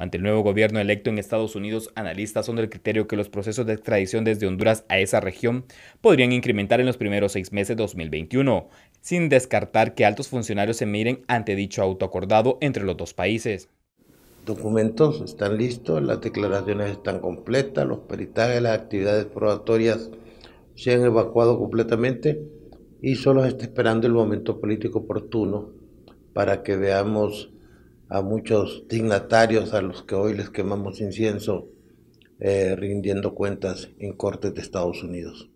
Ante el nuevo gobierno electo en Estados Unidos, analistas son del criterio que los procesos de extradición desde Honduras a esa región podrían incrementar en los primeros seis meses de 2021, sin descartar que altos funcionarios se miren ante dicho autoacordado entre los dos países. Documentos están listos, las declaraciones están completas, los peritajes, las actividades probatorias se han evacuado completamente y solo está esperando el momento político oportuno para que veamos a muchos dignatarios a los que hoy les quemamos incienso eh, rindiendo cuentas en cortes de Estados Unidos.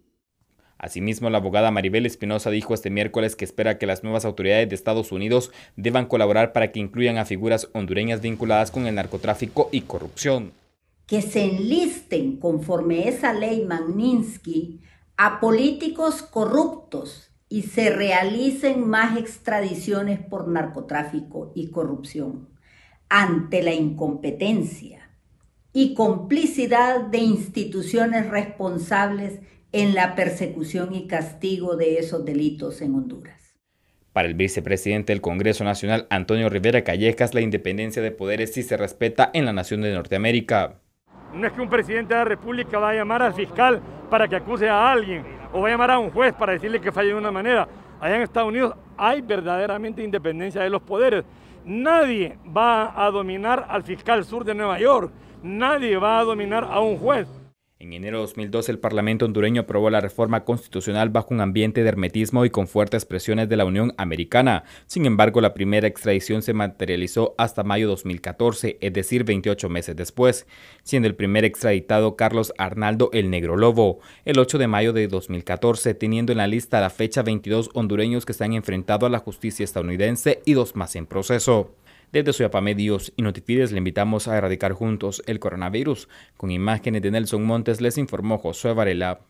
Asimismo, la abogada Maribel Espinosa dijo este miércoles que espera que las nuevas autoridades de Estados Unidos deban colaborar para que incluyan a figuras hondureñas vinculadas con el narcotráfico y corrupción. Que se enlisten conforme esa ley Magnitsky a políticos corruptos y se realicen más extradiciones por narcotráfico y corrupción ante la incompetencia y complicidad de instituciones responsables en la persecución y castigo de esos delitos en Honduras. Para el vicepresidente del Congreso Nacional, Antonio Rivera Callejas, la independencia de poderes sí se respeta en la nación de Norteamérica. No es que un presidente de la República va a llamar al fiscal para que acuse a alguien o va a llamar a un juez para decirle que falle de una manera. Allá en Estados Unidos hay verdaderamente independencia de los poderes. Nadie va a dominar al fiscal sur de Nueva York. Nadie va a dominar a un juez. En enero de 2012 el Parlamento hondureño aprobó la reforma constitucional bajo un ambiente de hermetismo y con fuertes presiones de la Unión Americana. Sin embargo, la primera extradición se materializó hasta mayo de 2014, es decir, 28 meses después, siendo el primer extraditado Carlos Arnaldo el Negro Lobo, el 8 de mayo de 2014, teniendo en la lista a la fecha 22 hondureños que se han enfrentado a la justicia estadounidense y dos más en proceso. Desde Suyapa Medios y Notifides le invitamos a erradicar juntos el coronavirus. Con imágenes de Nelson Montes les informó Josué Varela.